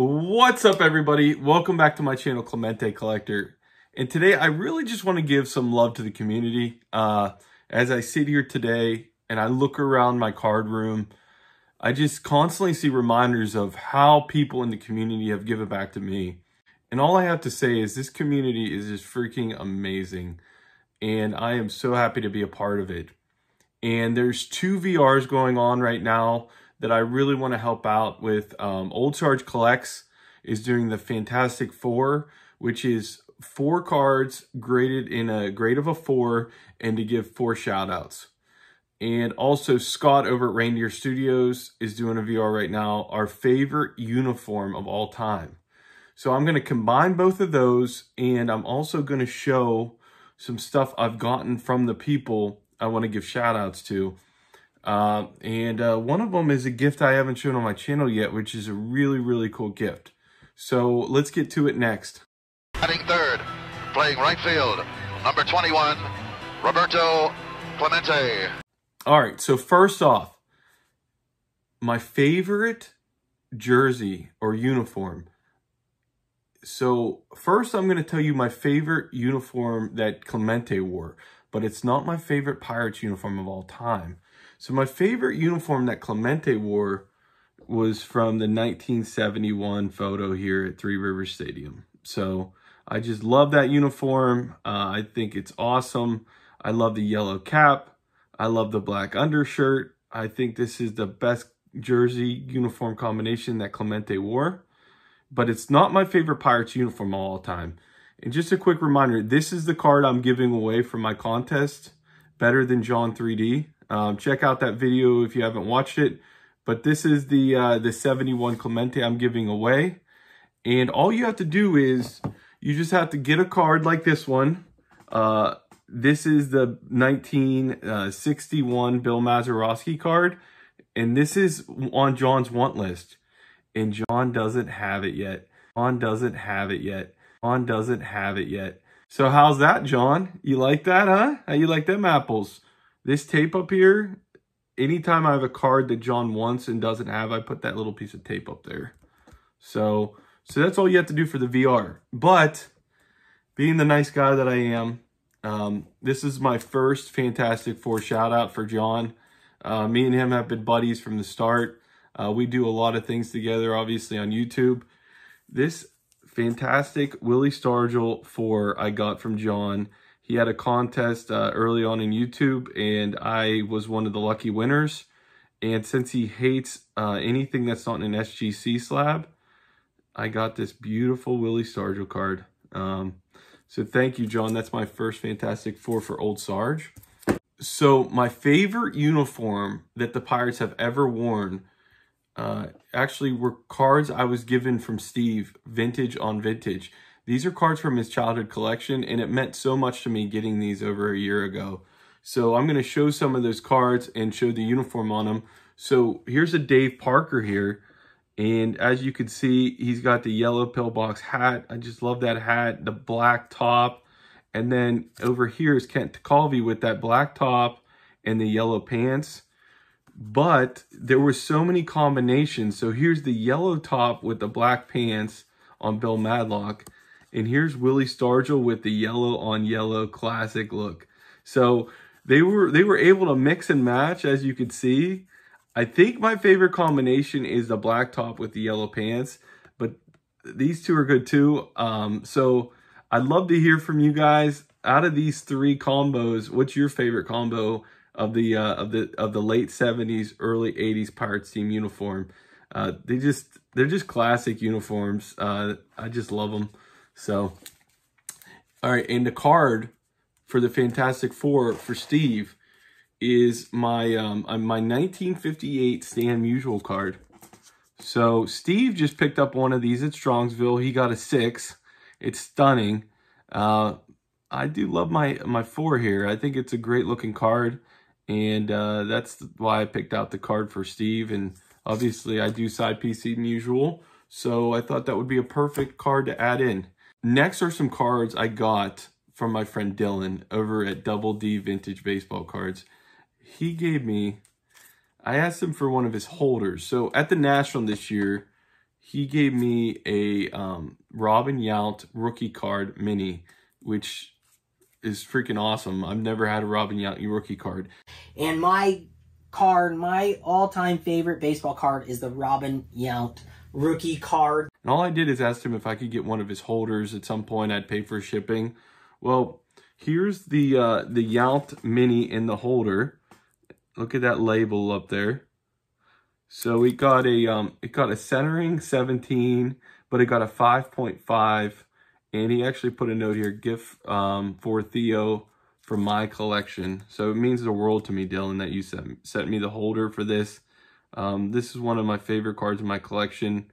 What's up everybody? Welcome back to my channel Clemente Collector. And today I really just want to give some love to the community. Uh, as I sit here today and I look around my card room, I just constantly see reminders of how people in the community have given back to me. And all I have to say is this community is just freaking amazing. And I am so happy to be a part of it. And there's two VRs going on right now that I really want to help out with. Um, Old Sarge Collects is doing the Fantastic Four, which is four cards graded in a grade of a four and to give four shout outs. And also Scott over at Reindeer Studios is doing a VR right now, our favorite uniform of all time. So I'm going to combine both of those and I'm also going to show some stuff I've gotten from the people I want to give shout outs to. Uh, and uh, one of them is a gift I haven't shown on my channel yet, which is a really, really cool gift. So let's get to it next. Batting third, playing right field, number 21, Roberto Clemente. All right, so first off, my favorite jersey or uniform. So first I'm going to tell you my favorite uniform that Clemente wore, but it's not my favorite Pirates uniform of all time. So my favorite uniform that Clemente wore was from the 1971 photo here at Three Rivers Stadium. So I just love that uniform. Uh, I think it's awesome. I love the yellow cap. I love the black undershirt. I think this is the best jersey uniform combination that Clemente wore. But it's not my favorite Pirates uniform all time. And just a quick reminder, this is the card I'm giving away from my contest, Better Than John 3D. Um, check out that video if you haven't watched it. But this is the uh, the 71 Clemente I'm giving away. And all you have to do is you just have to get a card like this one. Uh, this is the 1961 uh, Bill Mazeroski card. And this is on John's want list. And John doesn't have it yet. John doesn't have it yet. John doesn't have it yet. So how's that, John? You like that, huh? How you like them apples? This tape up here, anytime I have a card that John wants and doesn't have, I put that little piece of tape up there. So, so that's all you have to do for the VR. But being the nice guy that I am, um, this is my first Fantastic Four shout out for John. Uh, me and him have been buddies from the start. Uh, we do a lot of things together, obviously on YouTube. This fantastic Willie Stargell for I got from John he had a contest uh, early on in YouTube, and I was one of the lucky winners. And since he hates uh, anything that's not an SGC slab, I got this beautiful Willie Stargell card. Um, so thank you, John. That's my first Fantastic Four for Old Sarge. So my favorite uniform that the Pirates have ever worn uh, actually were cards I was given from Steve, vintage on vintage. These are cards from his childhood collection, and it meant so much to me getting these over a year ago. So I'm going to show some of those cards and show the uniform on them. So here's a Dave Parker here. And as you can see, he's got the yellow pillbox hat. I just love that hat, the black top. And then over here is Kent Tekulve with that black top and the yellow pants. But there were so many combinations. So here's the yellow top with the black pants on Bill Madlock. And here's Willie Stargell with the yellow on yellow classic look. So they were they were able to mix and match as you could see. I think my favorite combination is the black top with the yellow pants, but these two are good too. Um, so I'd love to hear from you guys. Out of these three combos, what's your favorite combo of the uh, of the of the late 70s, early 80s Pirates team uniform? Uh, they just they're just classic uniforms. Uh, I just love them. So, all right, and the card for the Fantastic Four for Steve is my um, uh, my 1958 Stan Musial card. So Steve just picked up one of these at Strongsville. He got a six. It's stunning. Uh, I do love my my four here. I think it's a great looking card, and uh, that's why I picked out the card for Steve. And obviously, I do side PC Musial, so I thought that would be a perfect card to add in. Next are some cards I got from my friend Dylan over at Double D Vintage Baseball Cards. He gave me, I asked him for one of his holders. So at the National this year, he gave me a um, Robin Yount rookie card mini, which is freaking awesome. I've never had a Robin Yount rookie card. And my card, my all-time favorite baseball card is the Robin Yount rookie card. And all I did is asked him if I could get one of his holders at some point. I'd pay for shipping. Well, here's the uh, the Yount Mini in the holder. Look at that label up there. So it got a um, it got a centering 17, but it got a 5.5. And he actually put a note here, gift um, for Theo from my collection. So it means the world to me, Dylan, that you sent, sent me the holder for this. Um, this is one of my favorite cards in my collection.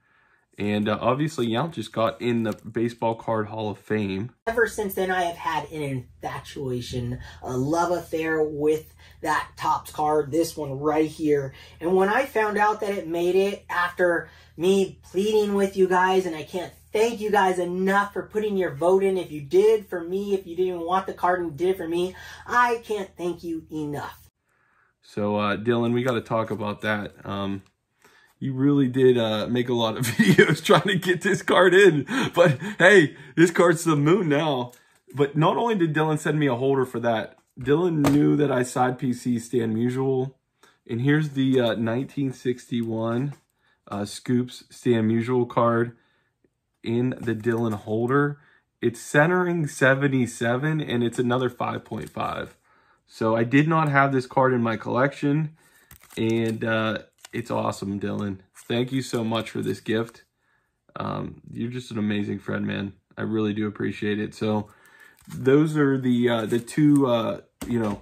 And uh, obviously, Yount just got in the Baseball Card Hall of Fame. Ever since then, I have had an infatuation, a love affair with that Topps card, this one right here. And when I found out that it made it after me pleading with you guys, and I can't thank you guys enough for putting your vote in. If you did for me, if you didn't want the card and did for me, I can't thank you enough. So, uh, Dylan, we got to talk about that. Um, you really did uh, make a lot of videos trying to get this card in. But hey, this card's the moon now. But not only did Dylan send me a holder for that, Dylan knew that I side PC Stan Musial. And here's the uh, 1961 uh, Scoops Stan Musial card in the Dylan holder. It's centering 77 and it's another 5.5. So I did not have this card in my collection and uh, it's awesome, Dylan. Thank you so much for this gift. Um, you're just an amazing friend, man. I really do appreciate it. So those are the uh, the two, uh, you know,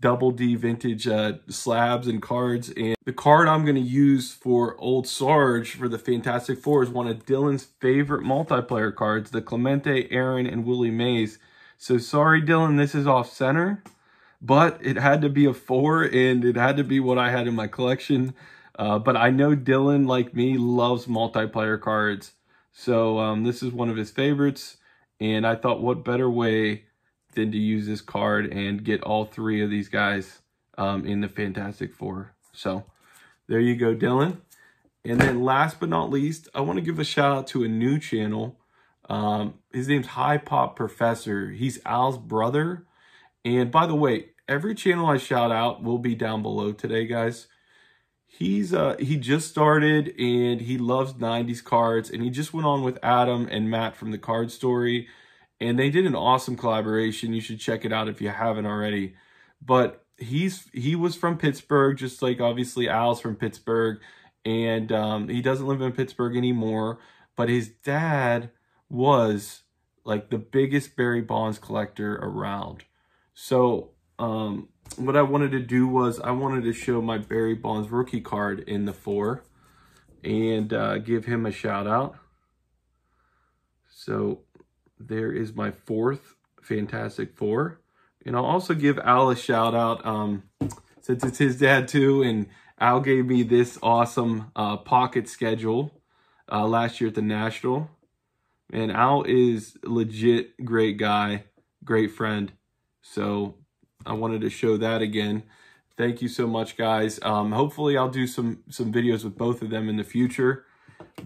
double D vintage uh, slabs and cards. And the card I'm going to use for Old Sarge for the Fantastic Four is one of Dylan's favorite multiplayer cards, the Clemente, Aaron, and Willie Mays. So sorry, Dylan, this is off center, but it had to be a four and it had to be what I had in my collection. Uh, but I know Dylan, like me, loves multiplayer cards. So um, this is one of his favorites. And I thought what better way than to use this card and get all three of these guys um, in the Fantastic Four. So there you go, Dylan. And then last but not least, I want to give a shout out to a new channel. Um, his name's High Pop Professor. He's Al's brother. And by the way, every channel I shout out will be down below today, guys. He's uh he just started and he loves 90s cards and he just went on with Adam and Matt from the Card Story and they did an awesome collaboration. You should check it out if you haven't already. But he's he was from Pittsburgh, just like obviously Al's from Pittsburgh, and um, he doesn't live in Pittsburgh anymore. But his dad was like the biggest Barry Bonds collector around. So um, what I wanted to do was I wanted to show my Barry Bonds rookie card in the four and uh, give him a shout out. So there is my fourth Fantastic Four. And I'll also give Al a shout out um, since it's his dad too. And Al gave me this awesome uh, pocket schedule uh, last year at the National. And Al is legit great guy, great friend. So I wanted to show that again. Thank you so much, guys. Um, hopefully, I'll do some some videos with both of them in the future.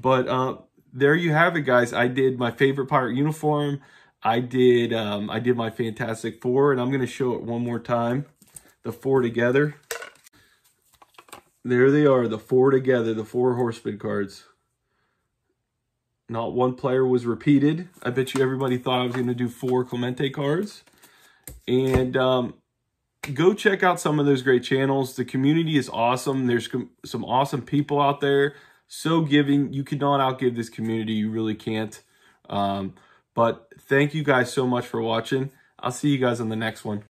But uh, there you have it, guys. I did my favorite pirate uniform. I did um, I did my Fantastic Four, and I'm going to show it one more time. The four together. There they are, the four together, the four horseman cards. Not one player was repeated. I bet you everybody thought I was going to do four Clemente cards. And um, go check out some of those great channels. The community is awesome. There's some awesome people out there so giving. You cannot outgive this community. You really can't. Um, but thank you guys so much for watching. I'll see you guys on the next one.